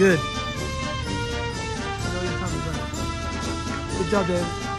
Good. Good job, Dave.